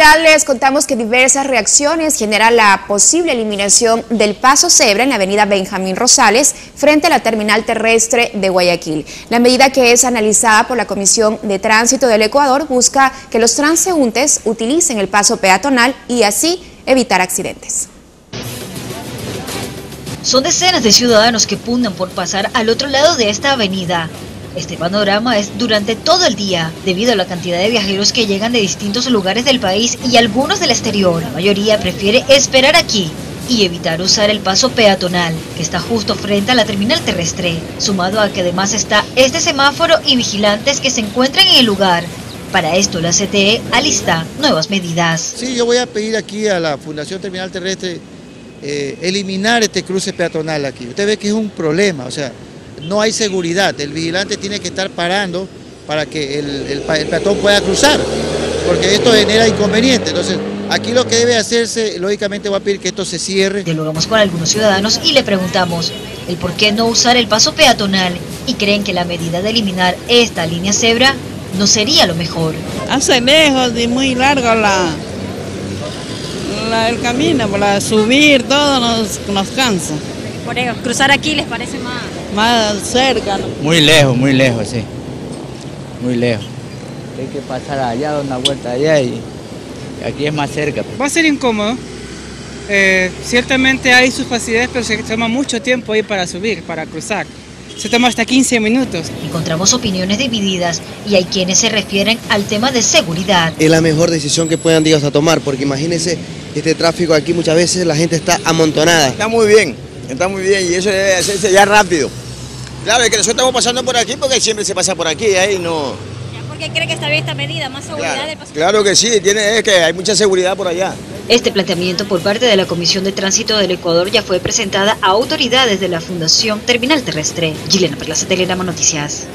Les contamos que diversas reacciones genera la posible eliminación del paso cebra en la avenida Benjamín Rosales frente a la terminal terrestre de Guayaquil. La medida que es analizada por la Comisión de Tránsito del Ecuador busca que los transeúntes utilicen el paso peatonal y así evitar accidentes. Son decenas de ciudadanos que pundan por pasar al otro lado de esta avenida. Este panorama es durante todo el día, debido a la cantidad de viajeros que llegan de distintos lugares del país y algunos del exterior. La mayoría prefiere esperar aquí y evitar usar el paso peatonal, que está justo frente a la terminal terrestre, sumado a que además está este semáforo y vigilantes que se encuentran en el lugar. Para esto la CTE alista nuevas medidas. Sí, yo voy a pedir aquí a la Fundación Terminal Terrestre eh, eliminar este cruce peatonal aquí. Usted ve que es un problema, o sea, no hay seguridad. El vigilante tiene que estar parando para que el, peatón pueda cruzar, porque esto genera inconveniente. Entonces, aquí lo que debe hacerse, lógicamente voy a pedir que esto se cierre. Dialogamos con algunos ciudadanos y le preguntamos el por qué no usar el paso peatonal y creen que la medida de eliminar esta línea cebra no sería lo mejor. Hace lejos y muy largo la, el camino, para subir todo nos, nos cansa. Por eso, cruzar aquí les parece más más cerca. Muy lejos, muy lejos, sí. Muy lejos. Hay que pasar allá, dar una vuelta allá y aquí es más cerca. Va a ser incómodo. Eh, ciertamente hay sus facilidades, pero se toma mucho tiempo ahí para subir, para cruzar. Se toma hasta 15 minutos. Encontramos opiniones divididas y hay quienes se refieren al tema de seguridad. Es la mejor decisión que puedan a tomar, porque imagínense este tráfico aquí muchas veces la gente está amontonada. Está muy bien, está muy bien y eso debe hacerse ya rápido. Claro, es que nosotros estamos pasando por aquí porque siempre se pasa por aquí, ahí no... ¿Por qué cree que está bien esta medida? ¿Más seguridad claro, del paso? Claro que sí, tiene, es que hay mucha seguridad por allá. Este planteamiento por parte de la Comisión de Tránsito del Ecuador ya fue presentada a autoridades de la Fundación Terminal Terrestre. Gilena Perlaza, Telegrama Noticias.